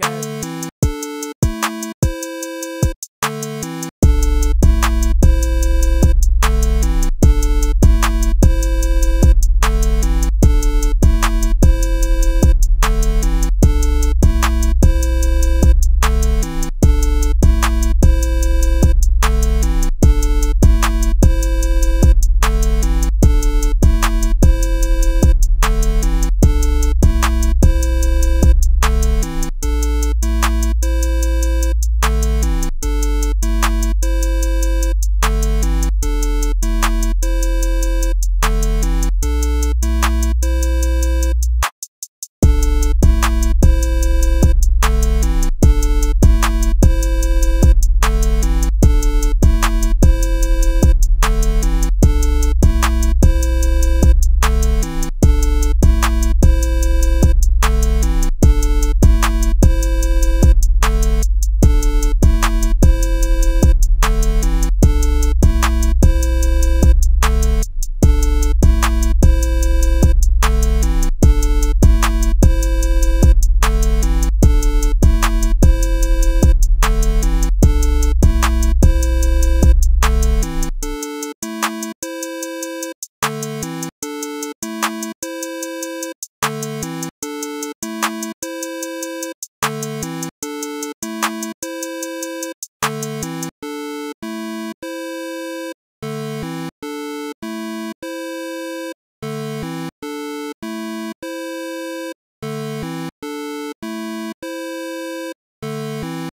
podcast.